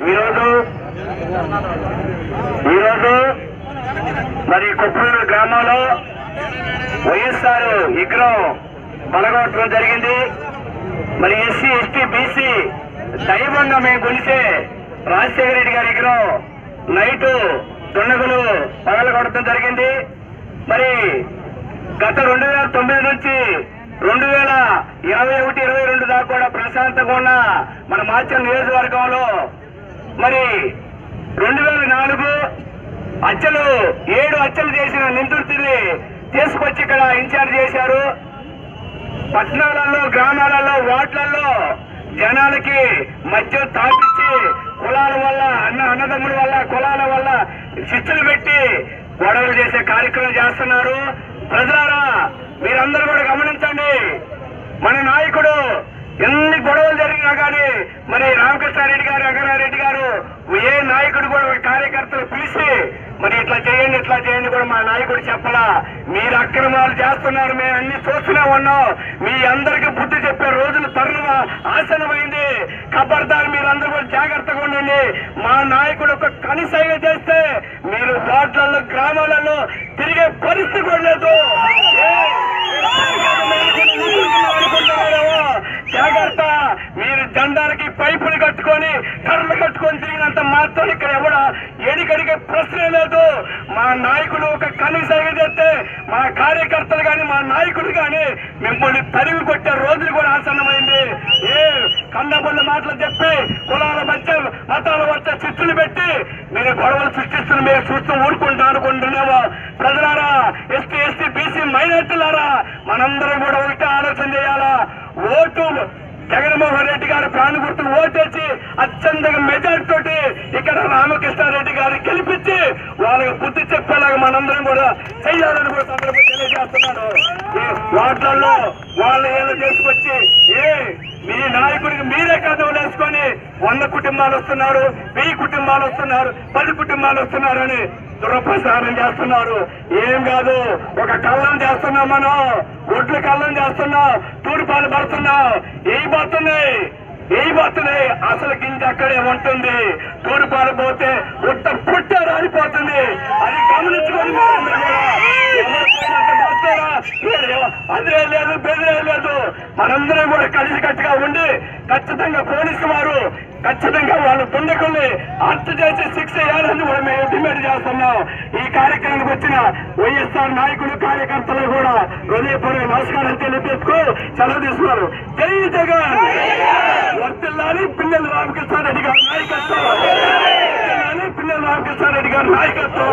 ఈరోజు ఈరోజు మరి కుప్పూరు గ్రామంలో వైఎస్ఆర్ విగ్రహం పలగొట్టడం జరిగింది. మరి ఎస్సీ ఎస్టీ బీసీ దైవంగా మేము కొలిసే రాజశేఖర రెడ్డి గారి విగ్రహం నైటు దుండగులు పగలగొట్టడం జరిగింది. మరి గత రెండు వేల తొమ్మిది నుంచి రెండు వేల ఇరవై ఒకటి ఇరవై రెండు దాకా కూడా ప్రశాంతంగా ఉన్న మన మార్చల్ నియోజకవర్గంలో మరి రెండు వేల నాలుగు అచ్చలు ఏడు అచ్చలు చేసిన నిందితుడిని తీసుకొచ్చి ఇక్కడ ఇన్ఛార్జ్ చేశారు. పట్టణాలలో గ్రామాలలో వార్డులలో జనాలకి మధ్య తాపించి కులాల వల్ల అన్న అన్నదమ్ముల వల్ల కులాల వల్ల శిక్షలు పెట్టి గొడవలు చేసే కార్యక్రమం చేస్తున్నారు. ప్రజలారా మీరందరూ కూడా గమనించండి. మన నాయకుడు ఎంత గొడవలు జరిగినా కానీ మరి రామకృష్ణారెడ్డి గారు అగరారెడ్డి గారు ఏ నాయకుడు కూడా ఒక కార్యకర్తలు పిలిచి మరి ఇట్లా చేయండి ఇట్లా చేయండి కూడా మా నాయకుడు చెప్పలా. మీరు అక్రమాలు చేస్తున్నారు మేము అన్ని చూస్తూనే ఉన్నాం. మీ అందరికి బుద్ధి చెప్పే రోజులు తరుణ ఆసనమైంది. ఖబర్దార్ మీరందరూ కూడా జాగ్రత్తగా ఉండండి. మా నాయకుడు ఒక కనిసైగ చేస్తే మీరు వార్డులలో గ్రామాలలో తిరిగే పరిస్థితి కూడా లేదు. జాగ్రత్త. మీరు జెండాలకి పైపులు కట్టుకొని కర్రలు కట్టుకొని తిరిగినంత మాత్రం ఇక్కడ ఎవడ ఎడికడిగే ప్రశ్న లేదు. మా నాయకుడు ఒక కనీస చేస్తే మా కార్యకర్తలు కాని మా నాయకుడు కాని మిమ్మల్ని తరిమి కొట్టే రోజులు కూడా ఆసన్నమైంది. ఏ కన్నబొల్ల మాటలు చెప్పి కులాల మధ్య మతాల మధ్య చిచ్చులు పెట్టి మీరు గొడవలు సృష్టిస్తున్న మీరు చూస్తూ ఊరుకుంటా అనుకుంటున్నావా? ప్రజలారా ఎస్టీ ఎస్టీ బీసీ మైనార్టీలారా మనందరం కూడా ఒకటే ఆలోచన చేయాలా? ఓటు జగన్మోహన్ రెడ్డి గారు ప్రాణ గుర్తులు ఓటేసి అత్యంతగా మెజార్టీ తోటి ఇక్కడ రామకృష్ణారెడ్డి గారు గెలిపించి వాళ్ళకి బుద్ధి అందరం కూడా చెయ్యాలని కూడా సందర్భం తెలియజేస్తున్నాను. ఈ వార్డులలో వాళ్ళ ఏదో చేసుకొచ్చి ఏ మీ నాయకుడికి మీరే కథ వేసుకొని వంద కుటుంబాలు వస్తున్నారు వెయ్యి కుటుంబాలు వస్తున్నారు పది కుటుంబాలు వస్తున్నారు అని దురప్రసారం చేస్తున్నారు. ఏం కాదు ఒక కళ్ళం చేస్తున్నాం మనం ఒడ్లు కళ్ళం చేస్తున్నాం తూర్పాలు పడుతున్నాం. ఏ పోతున్నాయి ఏ పోతున్నాయి అసలు గింజ అక్కడే ఉంటుంది. తూర్పాలు పోతే ఉట్ట పుట్ట రాలిపోతుంది. అందులో లేదు బెదిరే లేదు. మనందరం కూడా కలిసి కట్టుగా ఉండి ఖచ్చితంగా పోలీసు వారు ఖచ్చితంగా వాళ్ళ దుండకుల్ని అర్థ చేసి శిక్ష చేయాలని కూడా మేము డిమాండ్ చేస్తున్నాం. ఈ కార్యక్రమానికి వచ్చిన వైఎస్ఆర్ నాయకులు కార్యకర్తలు కూడా హృదయపూర్వక నమస్కారం తెలియజేసుకు సెలవు తీసుకున్నారు. జై జగన్! వర్తిల్లాలి పిల్లల రామకృష్ణారెడ్డి గారి నాయకత్వం. వర్ధిల్లాలి పిల్లల రామకృష్ణారెడ్డి గారి నాయకత్వం.